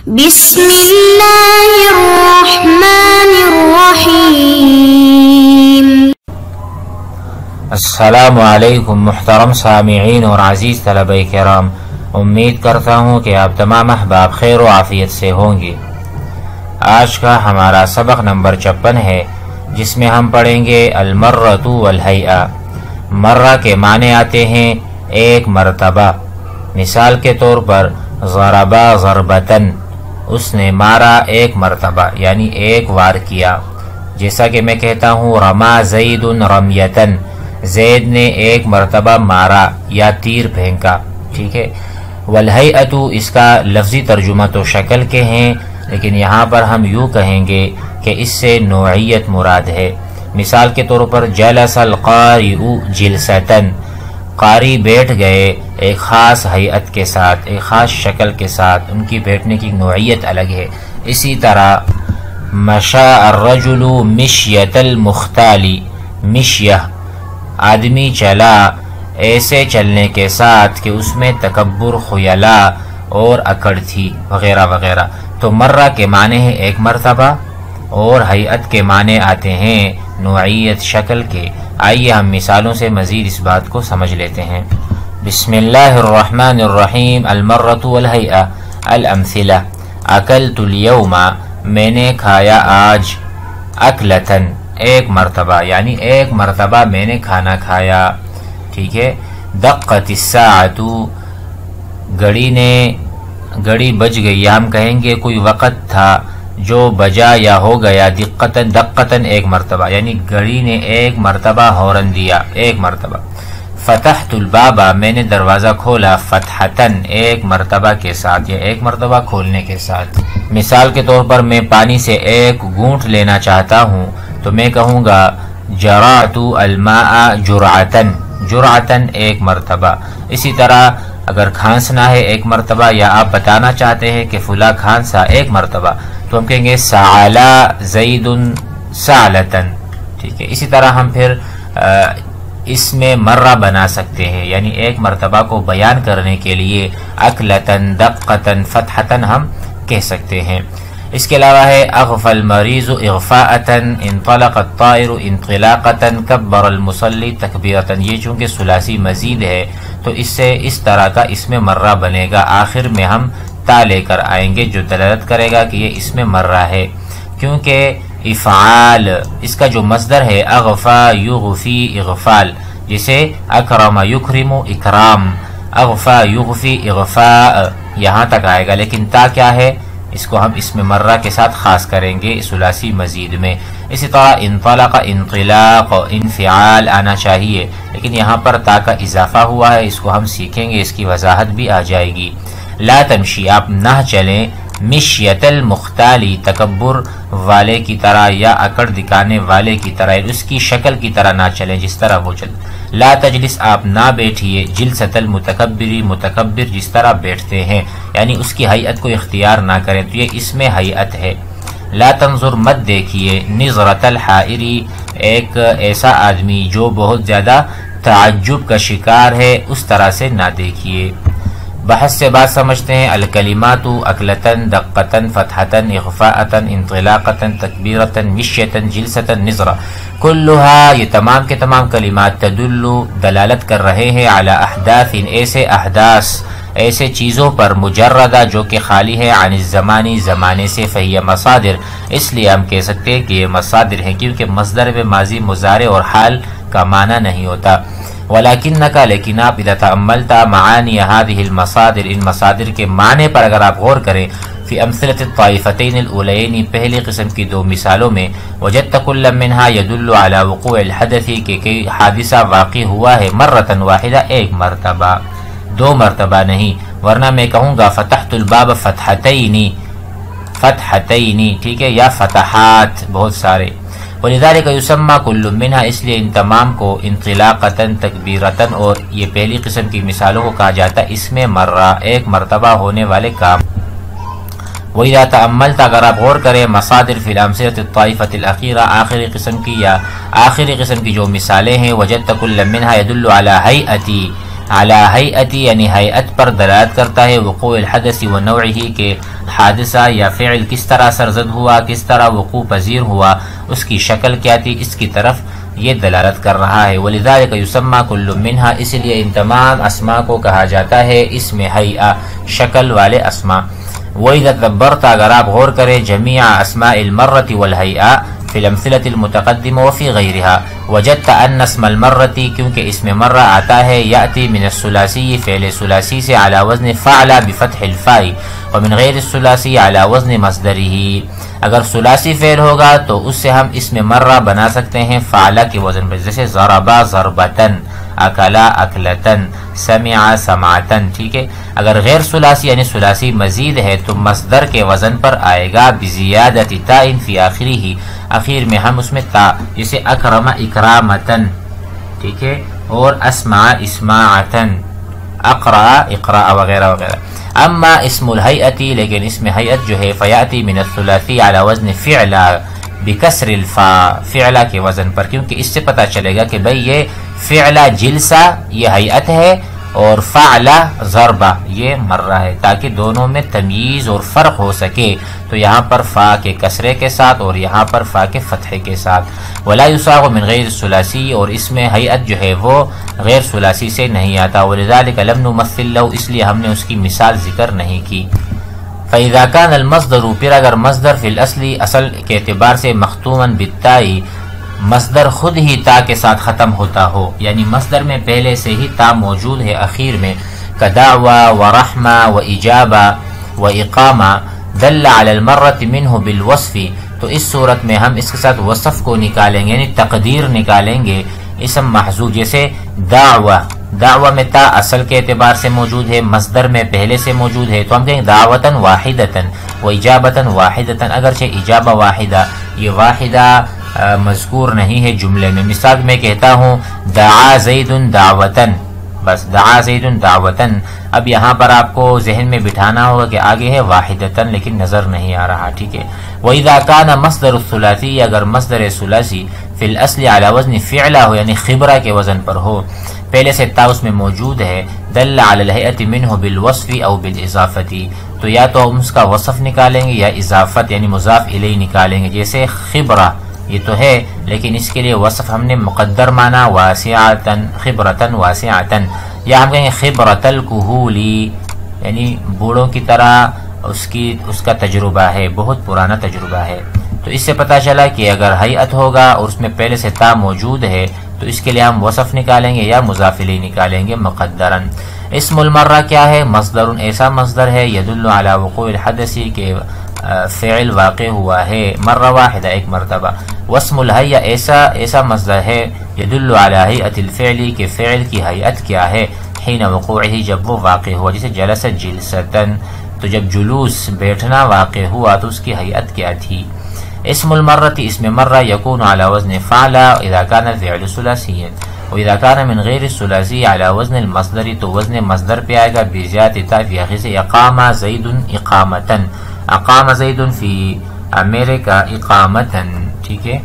بسم الله الرحمن الرحيم السلام علیکم محترم سامعین اور عزیز طلبہ کرام امید کرتا ہوں کہ آپ تمام احباب خیر و عافیت سے ہوں گے آج کا ہمارا سبق نمبر چپن ہے جس میں ہم پڑھیں گے المرۃ والحیہ مرہ کے معنی آتے ہیں ایک مرتبہ مثال کے طور پر ضربا ضربتن اس نے مارا ایک مرتبہ یعنی ایک وار کیا۔ جیسا کہ میں کہتا ہوں، رما زید رمیتن۔ زید نے ایک مرتبہ مارا یا تیر پھینکا، ٹھیک ہے؟ ولحیعتو اس کا لفظی ترجمہ تو شکل کے ہیں، لیکن یہاں پر ہم یوں کہیں گے کہ اس سے نوعیت مراد ہے۔ مثال کے طور پر، جلس القارئ جلستن قاری بیٹھ گئے ایک خاص حیعت کے ساتھ، ایک خاص شکل کے ساتھ ان کی بیٹھنے کی نوعیت الگ ہے۔ اسی طرح مشا الرجل مشیت المختالی مشیہ۔ آدمی چلا ایسے چلنے کے ساتھ کہ اس میں تکبر خیلا اور اکڑ تھی، وغیرہ وغیرہ۔ تو مرہ کے معنی ہے ایک مرتبہ اور حیعت کے معنی آتے ہیں نوعیت شکل کے۔ آئیے ہم مثالوں سے مزید اس بات کو سمجھ لیتے ہیں۔ بسم اللہ الرحمن الرحیم المرۃ والحیعہ الامثلہ اکلت اليوم میں نے کھایا آج اکلتن ایک مرتبہ یعنی ایک مرتبہ میں نے کھانا کھایا ٹھیک ہے دقت الساعت گھڑی نے گھڑی بج گئی یا ہم کہیں گے کوئی وقت تھا جو بجا یا ہو گیا دقتن دقتن ایک مرتبہ یعنی گھڑی نے ایک مرتبہ ہورن دیا ایک مرتبہ فتحت البابا میں نے دروازہ کھولا فتحتن ایک مرتبہ کے ساتھ یا ایک مرتبہ کھولنے کے ساتھ۔ مثال کے طور پر میں پانی سے ایک گونٹ لینا چاہتا ہوں، تو میں کہوں گا، جرعت الماء جرعتن جرعتن ایک مرتبہ۔ اسی طرح اگر کھانسنا ہے ایک مرتبہ یا آپ بتانا چاہتے ہیں کہ فلا کھانسا ایک مرتبہ، تو ہم کہیں گے، سعلا زید سعلتن ٹھیک ہے، اسی طرح ہم پھر اس میں مرہ بنا سکتے ہیں۔ یعنی ایک مرتبہ کو بیان کرنے کے لیے اکلتن دقتن فتحتن ہم کہہ سکتے ہیں۔ اس کے علاوہ ہے اغف المریض اغفاءتن انطلق الطائر انطلاقتن کبر المسلی تکبیرتن یہ چونکہ سلاسی مزید ہے، تو اس سے اس طرح کا اس میں مرہ بنے گا۔ آخر میں ہم تا لے کر آئیں گے، جو دلالت کرے گا کہ یہ اس میں مرہ ہے۔ کیونکہ افعال، اس کا جو مصدر ہے، اغفا یغفی اغفال، جسے اکرم یکرم اکرام، اغفا یغفی اغفاء، یہاں تک آئے گا۔ لیکن تا کیا ہے؟ اس کو ہم اس میں مرہ کے ساتھ خاص کریں گے سلاسی مزید میں۔ اسی طرح انطلاق انطلاق، انفعال آنا چاہیے، لیکن یہاں پر تا کا اضافہ ہوا ہے، اس کو ہم سیکھیں گے، اس کی وضاحت بھی آ جائے گی۔ لا تمشی، آپ نہ چلیں مشیت المختالی تکبر والے کی طرح یا اکڑ دکھانے والے کی طرح، اس کی شکل کی طرح نہ چلیں جس طرح وہ چل لا تجلس، آپ نہ بیٹھیے۔ جلست المتکبری، متکبر جس طرح بیٹھتے ہیں۔ یعنی اس کی حیعت کو اختیار نہ کریں۔ تو یہ اس میں حیعت ہے۔ لا تنظر، مت دیکھیے۔ نظرت الحائری، ایک ایسا آدمی جو بہت زیادہ تعجب کا شکار ہے، اس طرح سے نہ دیکھیے۔ بحث سے بات سمجھتے ہیں الکلیمات اکلتن دقتن فتحتن اغفاءتن انطلاقتن تکبیرتن مشیتن جلستن نظرہ کلها یہ تمام کے تمام کلمات تدل، دلالت کر رہے ہیں علی احداث، ایسے احداث، ایسے چیزوں پر مجردہ جو کہ خالی ہے عن الزمانی، زمانے سے فہی مصادر۔ اس لیے ہم کہہ سکتے ہیں کہ یہ مصادر ہیں کیونکہ مصدر میں ماضی مزارع اور حال کا معنی نہیں ہوتا۔ ولیکنکا لیکن آپ اذا تعملتا معانی هذه المصادر ان مصادر کے معنی پر اگر آپ غور کریں، فی امثلت الطائفتین الاولین، پہلی قسم کی دو مثالوں میں، وجدت کل منها يدل على وقوع الحدث، کہ کئی حادثہ واقع ہوا ہے مرتا واحدہ، ایک مرتبہ، دو مرتبہ نہیں، ورنہ میں کہوں گا فتحت الباب فتحتینی فتحتینی ٹھیک ہے، یا فتحات، بہت سارے۔ ولذلك يسمى كل منها اس لیے ان تمام کو انطلاقتن تکبیرتن اور یہ پہلی قسم کی مثالوں کو کہا جاتا ہے۔ اس میں مرہ، ایک مرتبہ ہونے والے کام۔ وہی رہتا عمل اگر آپ غور کریں، مصادر فی الامثلۃ الطائفۃ الاخیرہ آخری قسم کی یا آخری قسم کی جو مثالیں ہیں، وجدت كل منها يدل على هيئتي۔ اعلیٰ حیعتی یعنی حیعت پر دلالت کرتا ہے وقوع الحدث و نوعی کے حادثہ یا فعل کس طرح سرزد ہوا، کس طرح وقوع پذیر ہوا، اس کی شکل کیا تھی، اس کی طرف یہ دلالت کر رہا ہے۔ ولذلك يسمى كل منها، اس لیے ان تمام اسماء کو کہا جاتا ہے، اس میں حیعہ شکل والے اسماء۔ وَإِذَا تَدَبَّرْتَ، اگر آپ غور کریں، جميع اسماء المرة والحیعہ فی الامثلة المتقدم وفی غیرها وجدت ان اسم المرة، کیونکہ اسم مرہ آتا ہے یاتی من السلاسی فعل سلاسی سے على وزن فعل بفتح الفاء، ومن غیر السلاسی على وزن مصدره اگر سلاسی فعل ہوگا، تو اس سے ہم اسم مرہ بنا سکتے ہیں فعلہ کے وزن پر، جیسے ضربا ضربتن اکلا اکلتن سمع سمعتن، ٹھیک ہے؟ اگر غیر سلاسی یعنی سلاسی مزید ہے، تو مصدر کے وزن پر آئے گا بزیادت تائن فی آخری ہی اخیر میں ہم اس میں تا، جسے اکرم اکرامتن، ٹھیک ہے؟ اور اسمع اسماعتن اقرا اقرا وغیرہ وغیرہ۔ اما اسم الحیعتی لیکن اسم حیعت جو ہے فیاتی من الثلاثی علی وزن فعلا، بکسر الفا فعلا کے وزن پر، کیونکہ اس سے پتہ چلے گا کہ بھئی یہ فعلا جلسہ، یہ حیعت ہے، اور فعلا ضربہ، یہ مرہ ہے، تاکہ دونوں میں تمیز اور فرق ہو سکے۔ تو یہاں پر فا کے کسرے کے ساتھ اور یہاں پر فا کے فتح کے ساتھ۔ ولا يساغ من غیر سلاسی اور اس میں حیعت جو ہے وہ غیر سلاسی سے نہیں آتا۔ ولذلك لم نمثل له، اس لیے ہم نے اس کی مثال ذکر نہیں کی۔ فَإِذَا كَانَ الْمَصْدَرُ، پھر اگر مصدر فی الاصلی اصل کے اعتبار سے مختوماً بالتائی مصدر خود ہی تا کے ساتھ ختم ہوتا ہو۔ یعنی مصدر میں پہلے سے ہی تا موجود ہے اخیر میں۔ کدعوا و رحمہ و ایجابہ و اقامہ دل علی المرت منہ بالوصف۔ تو اس صورت میں ہم اس کے ساتھ وصف کو نکالیں گے یعنی تقدیر نکالیں گے۔ اسم محضوب جیسے دعوہ دعوہ میں تا اصل کے اعتبار سے موجود ہے، مصدر میں پہلے سے موجود ہے۔ تو ہم کہیں دعوتاً واحدتاً و اجابتاً واحدتاً، اگرچہ اجابہ واحدہ۔ یہ واحدہ مذکور نہیں ہے جملے میں۔ مثال میں کہتا ہوں، دعا زید دعوتن۔ بس دعا زید دعوتن۔ اب یہاں پر آپ کو ذہن میں بٹھانا ہوگا کہ آگے ہے واحدتن لیکن نظر نہیں آ رہا، ٹھیک ہے۔ وَإِذَا كَانَ مصدر الثلاثی اگر مصدر ثلاثی فی الاصل علی وزن فعلا ہو یعنی خبرہ کے وزن پر ہو، پہلے سے تا اس میں موجود ہے، دل علی الحیعت منہ بالوصف او بالاضافتی تو یا تو ہم اس کا وصف نکالیں گے یا اضافت یعنی مضاف الی نکالیں گے، جیسے خبرہ یہ تو ہے، لیکن اس کے لیے وصف ہم نے مقدر مانا واسعتن خبرتن واسعتن یا ہم کہیں خبرت الکہولی یعنی بوڑھوں کی طرح اس کی، اس کا تجربہ ہے، بہت پرانا تجربہ ہے۔ تو اس سے پتہ چلا کہ اگر حیعت ہوگا اور اس میں پہلے سے تا موجود ہے، تو اس کے لیے ہم وصف نکالیں گے یا مضافلی نکالیں گے مقدرن اسم المرہ کیا ہے؟ مصدر ایسا مصدر ہے، یدل علی وقوع الحدثی کے فعل واقع ہوا ہے مرہ واحدہ ایک مرتبہ واسم الہیہ ایسا ایسا مصدر ہے یدل علی حیعت الفعل کہ فعل کی حیعت کیا ہے حین وقوعہ جب وہ واقع ہوا جسے جلس جلستن تو جب جلوس بیٹھنا واقع ہوا تو اس کی حیعت کیا تھی اسم المرہ تی اسم مرہ یکون علی وزن فعلا اذا کان فعل سلاسی وإذا کان من غیر سلاسی علی وزن المصدر تو وزن مصدر پہ آئے گا بزیاد تا فی اخیص اقامہ زیدن اقامتن اقام زید فی امریکہ اقامتا ٹھیک ہے؟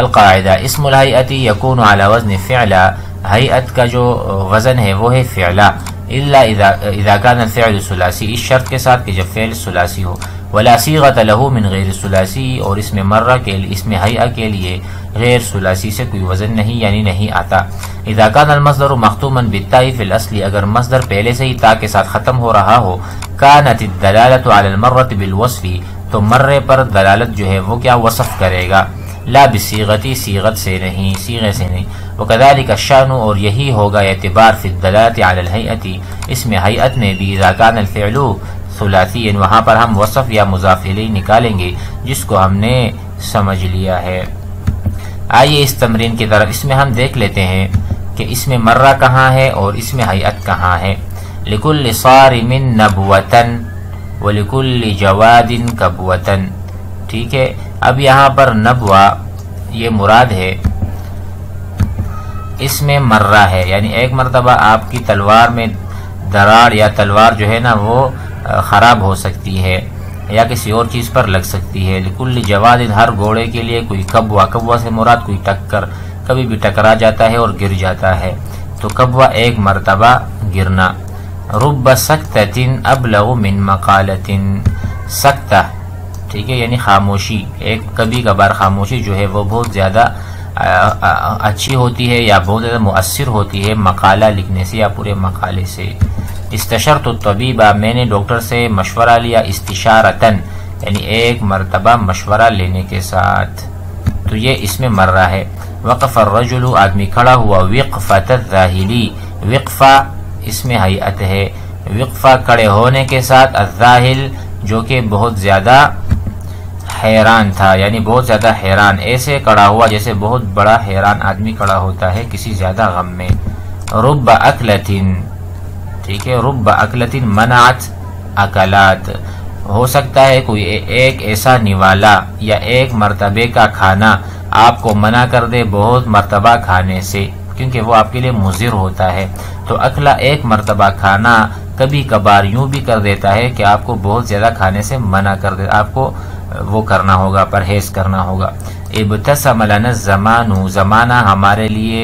القاعدہ، اسم الحیعتی یکون علی وزن فعلا حیعت کا جو وزن ہے وہ ہے فعلا الا اذا کان الفعل ثلاثی اس شرط کے ساتھ کہ جب فعل ثلاثی ہو۔ ولا صيغه له من غیر ثلاثی اور اس میں مرہ کے اس میں حیعہ کے لیے غیر ثلاثی سے کوئی وزن نہیں یعنی نہیں آتا۔ اذا كان المصدر مختوما بالتاء في الاصل اگر مصدر پہلے سے ہی تا کے ساتھ ختم ہو رہا ہو، كانت الدلاله على المره بالوصف، تو مرے پر دلالت جو ہے وہ کیا وصف کرے گا؟ لا بصیغتی صیغت سے نہیں صیغے سے نہیں۔ وكذلك الشان اور یہی ہوگا اعتبار فی الدلالت علی الحیعتی اس میں حیعت میں بھی اذا كان الفعل ثلاثی وہاں پر ہم وصف یا مضافلی نکالیں گے، جس کو ہم نے سمجھ لیا ہے۔ آئیے اس تمرین کی طرف۔ اس میں ہم دیکھ لیتے ہیں کہ اس میں مرہ کہاں ہے اور اس میں حیعت کہاں ہے۔ لکل صارم نبوتن ولکل جواد کبوتن۔ ٹھیک ہے؟ اب یہاں پر نبوا یہ مراد ہے، اس میں مرہ ہے۔ یعنی ایک مرتبہ آپ کی تلوار میں درار یا تلوار جو ہے نا، وہ خراب ہو سکتی ہے یا کسی اور چیز پر لگ سکتی ہے۔ لکل جواد ہر گھوڑے کے لیے کوئی کبوا کبوا سے مراد کوئی ٹکر کبھی بھی ٹکرا جاتا ہے اور گر جاتا ہے۔ تو کب ہوا ایک مرتبہ گرنا۔ رب سکتن ابلغ من مقالتن۔ سکتہ، ٹھیک ہے یعنی خاموشی۔ ایک کبھی کبھار خاموشی جو ہے وہ بہت زیادہ اچھی ہوتی ہے یا بہت زیادہ مؤثر ہوتی ہے مقالہ لکھنے سے یا پورے مقالے سے۔ استشرت الطبیبہ میں نے ڈاکٹر سے مشورہ لیا استشارتن یعنی ایک مرتبہ مشورہ لینے کے ساتھ۔ تو یہ اس میں مر رہا ہے۔ وقف الرجل، آدمی کھڑا ہوا۔ وقفت الظاہلی وقفہ اس میں حیعت ہے۔ وقفہ کڑے ہونے کے ساتھ الظاہل جو کہ بہت زیادہ حیران تھا یعنی بہت زیادہ حیران۔ ایسے کڑا ہوا جیسے بہت بڑا حیران آدمی کڑا ہوتا ہے کسی زیادہ غم میں۔ رب اکلتن ٹھیک ہے، رب اکلتن منعت، اکلات۔ ہو سکتا ہے کوئی ایک ایسا نوالا یا ایک مرتبے کا کھانا آپ کو منع کر دے بہت مرتبہ کھانے سے، کیونکہ وہ آپ کے لیے مضر ہوتا ہے۔ تو اکلا ایک مرتبہ کھانا کبھی کبھار یوں بھی کر دیتا ہے کہ آپ کو بہت زیادہ کھانے سے منع کر دے، آپ کو وہ کرنا ہوگا، پرہیز کرنا ہوگا۔ ابتسم لنا الزمان، زمانہ ہمارے لیے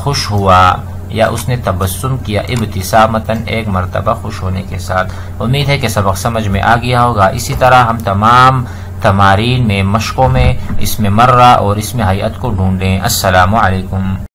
خوش ہوا۔ یا اس نے تبسم کیا ابتسامتاً ایک مرتبہ خوش ہونے کے ساتھ۔ امید ہے کہ سبق سمجھ میں آ گیا ہوگا۔ اسی طرح ہم تمام تمارین میں مشقوں میں، اس میں مرہ اور اس میں حیات کو ڈھونڈیں۔ السلام علیکم۔